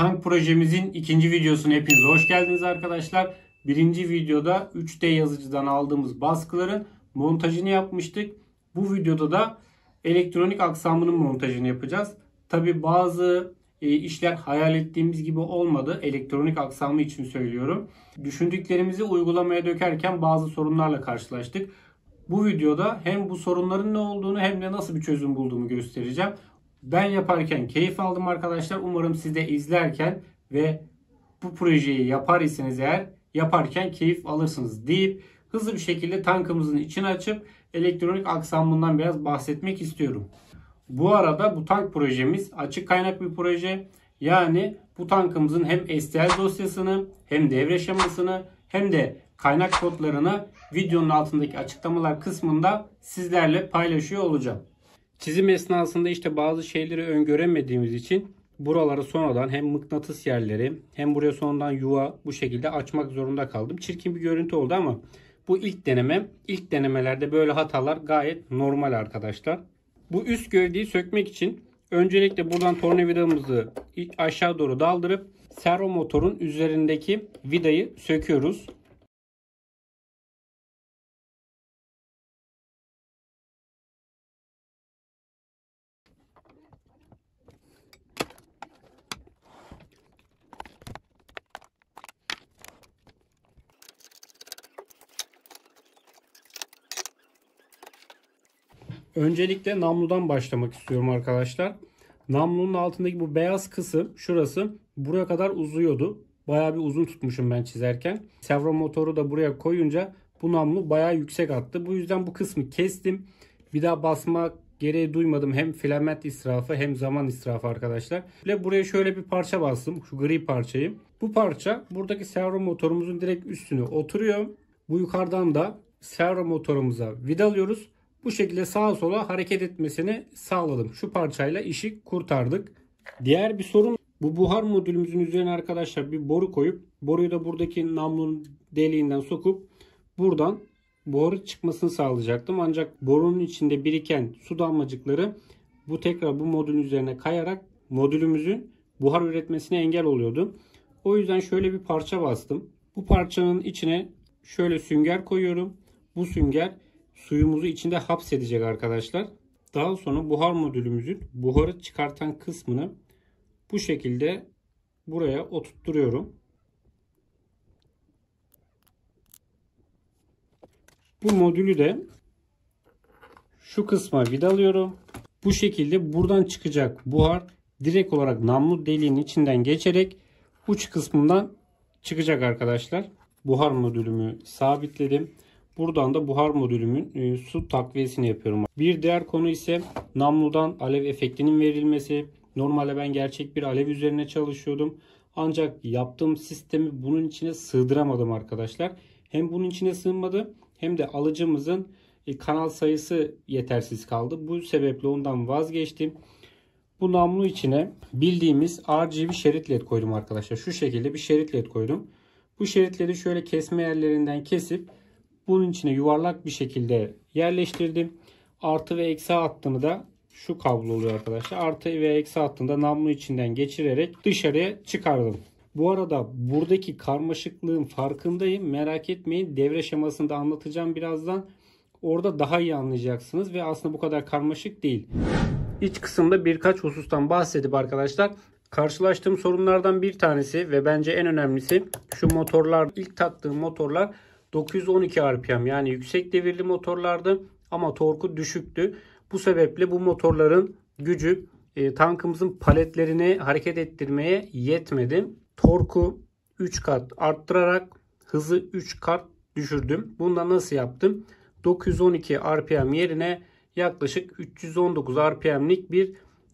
Tank projemizin ikinci videosuna hepiniz hoş geldiniz arkadaşlar. Birinci videoda 3D yazıcıdan aldığımız baskıların montajını yapmıştık. Bu videoda da elektronik aksamının montajını yapacağız. Tabi bazı e, işler hayal ettiğimiz gibi olmadı. Elektronik aksamı için söylüyorum. Düşündüklerimizi uygulamaya dökerken bazı sorunlarla karşılaştık. Bu videoda hem bu sorunların ne olduğunu hem de nasıl bir çözüm bulduğumu göstereceğim. Ben yaparken keyif aldım arkadaşlar. Umarım siz de izlerken ve bu projeyi yapar iseniz eğer yaparken keyif alırsınız deyip hızlı bir şekilde tankımızın içini açıp elektronik aksamından biraz bahsetmek istiyorum. Bu arada bu tank projemiz açık kaynak bir proje. Yani bu tankımızın hem STL dosyasını hem devre şemasını hem de kaynak kodlarını videonun altındaki açıklamalar kısmında sizlerle paylaşıyor olacağım. Çizim esnasında işte bazı şeyleri öngöremediğimiz için buraları sonradan hem mıknatıs yerleri hem buraya sonradan yuva bu şekilde açmak zorunda kaldım. Çirkin bir görüntü oldu ama bu ilk denemem. İlk denemelerde böyle hatalar gayet normal arkadaşlar. Bu üst gövdeyi sökmek için öncelikle buradan tornavidamızı aşağı doğru daldırıp servo motorun üzerindeki vidayı söküyoruz. Öncelikle namludan başlamak istiyorum arkadaşlar. Namlunun altındaki bu beyaz kısım şurası buraya kadar uzuyordu. Bayağı bir uzun tutmuşum ben çizerken. Servo motoru da buraya koyunca bu namlu bayağı yüksek attı. Bu yüzden bu kısmı kestim. Bir daha basma gereği duymadım. Hem filament israfı hem zaman israfı arkadaşlar. Ve buraya şöyle bir parça bastım. Şu gri parçayı. Bu parça buradaki servo motorumuzun direkt üstüne oturuyor. Bu yukarıdan da servo motorumuza vidalıyoruz. Bu şekilde sağa sola hareket etmesini sağladım. Şu parçayla işi kurtardık. Diğer bir sorun bu buhar modülümüzün üzerine arkadaşlar bir boru koyup boruyu da buradaki namlunun deliğinden sokup buradan buharı çıkmasını sağlayacaktım. Ancak borunun içinde biriken su damlacıkları bu tekrar bu modülün üzerine kayarak modülümüzün buhar üretmesine engel oluyordu. O yüzden şöyle bir parça bastım. Bu parçanın içine şöyle sünger koyuyorum. Bu sünger suyumuzu içinde hapsedecek arkadaşlar. Daha sonra buhar modülümüzün buharı çıkartan kısmını bu şekilde buraya oturtturuyorum. Bu modülü de şu kısma vidalıyorum. Bu şekilde buradan çıkacak buhar direkt olarak namlu deliğin içinden geçerek uç kısmından çıkacak arkadaşlar. Buhar modülümü sabitledim. Buradan da buhar modülümün e, su takviyesini yapıyorum. Bir diğer konu ise namludan alev efektinin verilmesi. Normalde ben gerçek bir alev üzerine çalışıyordum. Ancak yaptığım sistemi bunun içine sığdıramadım arkadaşlar. Hem bunun içine sığmadı hem de alıcımızın e, kanal sayısı yetersiz kaldı. Bu sebeple ondan vazgeçtim. Bu namlu içine bildiğimiz RGB şerit led koydum arkadaşlar. Şu şekilde bir şerit led koydum. Bu şeritleri şöyle kesme yerlerinden kesip bunun içine yuvarlak bir şekilde yerleştirdim. Artı ve eksi hattını da şu kablo oluyor arkadaşlar. Artı ve eksi hattında namlu içinden geçirerek dışarıya çıkardım. Bu arada buradaki karmaşıklığın farkındayım. Merak etmeyin. Devre şemasını da anlatacağım birazdan. Orada daha iyi anlayacaksınız ve aslında bu kadar karmaşık değil. İç kısımda birkaç husustan bahsedip arkadaşlar karşılaştığım sorunlardan bir tanesi ve bence en önemlisi şu motorlar ilk taktığım motorlar 912 RPM yani yüksek devirli motorlardı ama torku düşüktü. Bu sebeple bu motorların gücü e, tankımızın paletlerini hareket ettirmeye yetmedi. Torku 3 kat arttırarak hızı 3 kat düşürdüm. Bunda nasıl yaptım? 912 RPM yerine yaklaşık 319 RPM'lik bir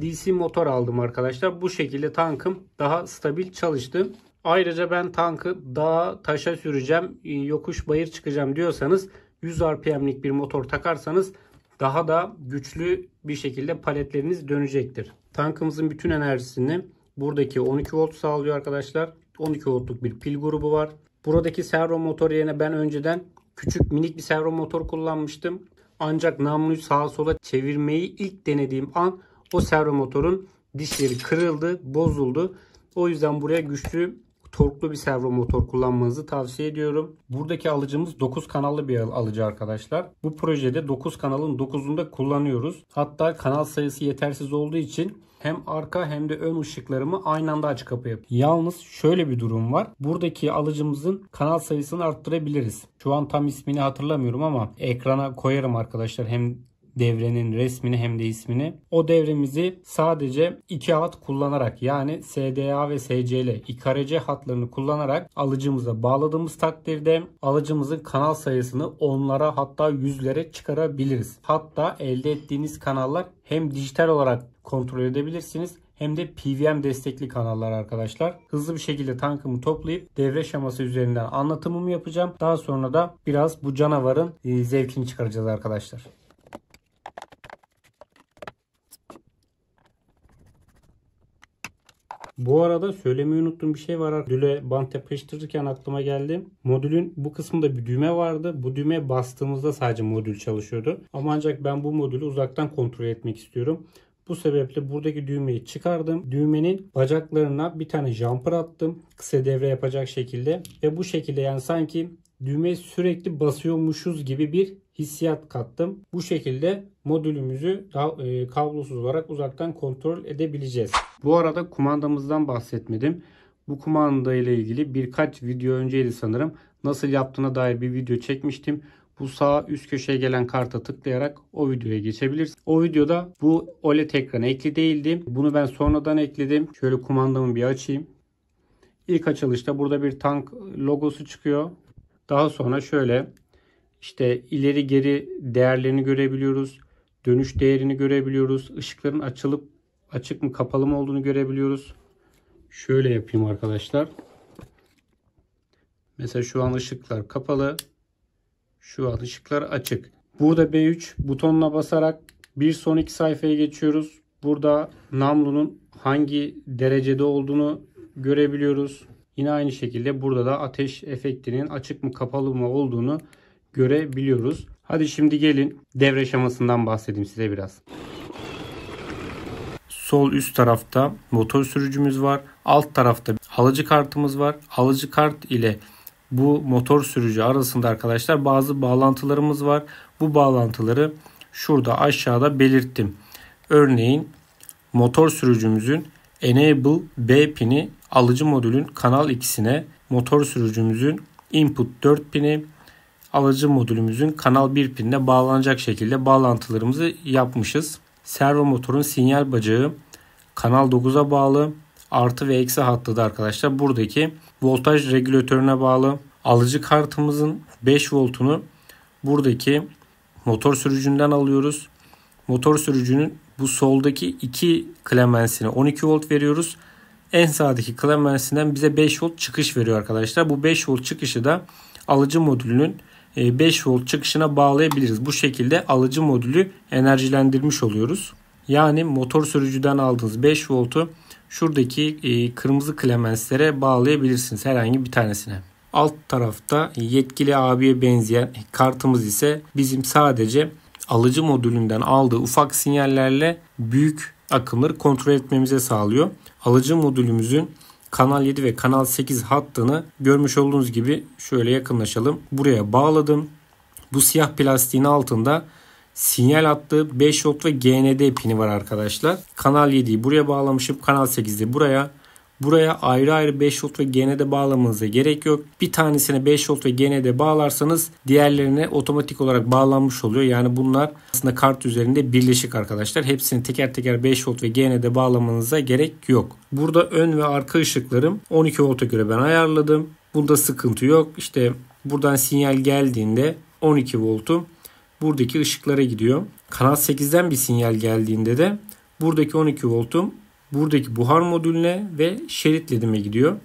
DC motor aldım arkadaşlar. Bu şekilde tankım daha stabil çalıştı. Ayrıca ben tankı dağa taşa süreceğim, e, yokuş bayır çıkacağım diyorsanız 100 RPM'lik bir motor takarsanız daha da güçlü bir şekilde paletleriniz dönecektir. Tankımızın bütün enerjisini buradaki 12 volt sağlıyor arkadaşlar. 12 voltluk bir pil grubu var. Buradaki servo motor yerine ben önceden küçük minik bir servo motor kullanmıştım. Ancak namluyu sağa sola çevirmeyi ilk denediğim an o servo motorun dişleri kırıldı, bozuldu. O yüzden buraya güçlü torklu bir servo motor kullanmanızı tavsiye ediyorum. Buradaki alıcımız 9 kanallı bir alıcı arkadaşlar. Bu projede 9 kanalın 9'unu da kullanıyoruz. Hatta kanal sayısı yetersiz olduğu için hem arka hem de ön ışıklarımı aynı anda aç kapı yapıyorum. Yalnız şöyle bir durum var. Buradaki alıcımızın kanal sayısını arttırabiliriz. Şu an tam ismini hatırlamıyorum ama ekrana koyarım arkadaşlar. Hem devrenin resmini hem de ismini. O devremizi sadece iki hat kullanarak yani SDA ve SCL IKRC hatlarını kullanarak alıcımıza bağladığımız takdirde alıcımızın kanal sayısını onlara hatta yüzlere çıkarabiliriz. Hatta elde ettiğiniz kanallar hem dijital olarak kontrol edebilirsiniz hem de PVM destekli kanallar arkadaşlar. Hızlı bir şekilde tankımı toplayıp devre şeması üzerinden anlatımımı yapacağım. Daha sonra da biraz bu canavarın e, zevkini çıkaracağız arkadaşlar. Bu arada söylemeyi unuttuğum bir şey var. Modüle bant yapıştırırken aklıma geldi. Modülün bu kısmında bir düğme vardı. Bu düğmeye bastığımızda sadece modül çalışıyordu. Ama ancak ben bu modülü uzaktan kontrol etmek istiyorum. Bu sebeple buradaki düğmeyi çıkardım. Düğmenin bacaklarına bir tane jumper attım. Kısa devre yapacak şekilde. Ve bu şekilde yani sanki düğmeyi sürekli basıyormuşuz gibi bir hissiyat kattım. Bu şekilde modülümüzü e, kablosuz olarak uzaktan kontrol edebileceğiz. Bu arada kumandamızdan bahsetmedim. Bu kumanda ile ilgili birkaç video önceydi sanırım. Nasıl yaptığına dair bir video çekmiştim. Bu sağ üst köşeye gelen karta tıklayarak o videoya geçebilirsiniz. O videoda bu OLED ekranı ekli değildi. Bunu ben sonradan ekledim. Şöyle kumandamı bir açayım. İlk açılışta burada bir tank logosu çıkıyor. Daha sonra şöyle işte ileri geri değerlerini görebiliyoruz. Dönüş değerini görebiliyoruz. Işıkların açılıp açık mı kapalı mı olduğunu görebiliyoruz. Şöyle yapayım arkadaşlar. Mesela şu an ışıklar kapalı. Şu an ışıklar açık. Burada B3 butonuna basarak bir sonraki sayfaya geçiyoruz. Burada namlunun hangi derecede olduğunu görebiliyoruz. Yine aynı şekilde burada da ateş efektinin açık mı kapalı mı olduğunu görebiliyoruz. Hadi şimdi gelin devre şemasından bahsedeyim size biraz. Sol üst tarafta motor sürücümüz var. Alt tarafta alıcı kartımız var. Alıcı kart ile bu motor sürücü arasında arkadaşlar bazı bağlantılarımız var. Bu bağlantıları şurada aşağıda belirttim. Örneğin motor sürücümüzün Enable B pini alıcı modülün kanal ikisine, motor sürücümüzün input 4 pini alıcı modülümüzün kanal 1 pinine bağlanacak şekilde bağlantılarımızı yapmışız. Servo motorun sinyal bacağı kanal 9'a bağlı. Artı ve eksi hattı da arkadaşlar buradaki voltaj regülatörüne bağlı. Alıcı kartımızın 5 voltunu buradaki motor sürücünden alıyoruz. Motor sürücünün bu soldaki iki klemensine 12 volt veriyoruz. En sağdaki klemensinden bize 5 volt çıkış veriyor arkadaşlar. Bu 5 volt çıkışı da alıcı modülünün 5 e, volt çıkışına bağlayabiliriz. Bu şekilde alıcı modülü enerjilendirmiş oluyoruz. Yani motor sürücüden aldığınız 5 voltu şuradaki e, kırmızı klemenslere bağlayabilirsiniz herhangi bir tanesine. Alt tarafta yetkili abiye benzeyen kartımız ise bizim sadece alıcı modülünden aldığı ufak sinyallerle büyük akımları kontrol etmemize sağlıyor. Alıcı modülümüzün Kanal 7 ve Kanal 8 hattını görmüş olduğunuz gibi şöyle yakınlaşalım. Buraya bağladım. Bu siyah plastiğin altında sinyal hattı 5 volt ve GND pini var arkadaşlar. Kanal 7'yi buraya bağlamışım. Kanal 8'de buraya. Buraya ayrı ayrı 5 volt ve GND bağlamanıza gerek yok. Bir tanesine 5 volt ve GND bağlarsanız diğerlerine otomatik olarak bağlanmış oluyor. Yani bunlar aslında kart üzerinde birleşik arkadaşlar. Hepsini teker teker 5 volt ve GND bağlamanıza gerek yok. Burada ön ve arka ışıklarım 12 volta göre ben ayarladım. Bunda sıkıntı yok. İşte buradan sinyal geldiğinde 12 voltu buradaki ışıklara gidiyor. Kanal 8'den bir sinyal geldiğinde de buradaki 12 voltum buradaki buhar modülüne ve şerit ledime gidiyor.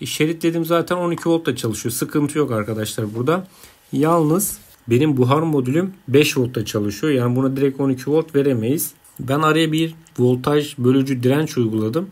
E, şerit ledim zaten 12 voltta çalışıyor. Sıkıntı yok arkadaşlar burada. Yalnız benim buhar modülüm 5 voltta çalışıyor. Yani buna direkt 12 volt veremeyiz. Ben araya bir voltaj bölücü direnç uyguladım.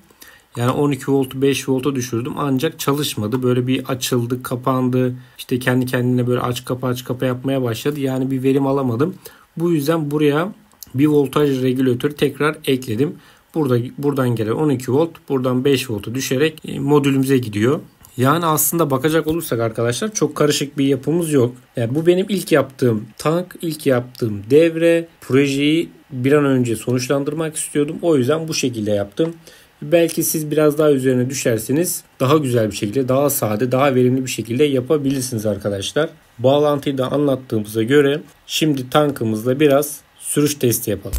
Yani 12 voltu 5 volta düşürdüm ancak çalışmadı. Böyle bir açıldı, kapandı. İşte kendi kendine böyle aç kapa aç kapa yapmaya başladı. Yani bir verim alamadım. Bu yüzden buraya bir voltaj regülatörü tekrar ekledim. Burada buradan gelen 12 volt buradan 5 voltu düşerek e, modülümüze gidiyor. Yani aslında bakacak olursak arkadaşlar çok karışık bir yapımız yok. Yani bu benim ilk yaptığım tank, ilk yaptığım devre. Projeyi bir an önce sonuçlandırmak istiyordum. O yüzden bu şekilde yaptım. Belki siz biraz daha üzerine düşerseniz daha güzel bir şekilde, daha sade, daha verimli bir şekilde yapabilirsiniz arkadaşlar. Bağlantıyı da anlattığımıza göre şimdi tankımızla biraz sürüş testi yapalım.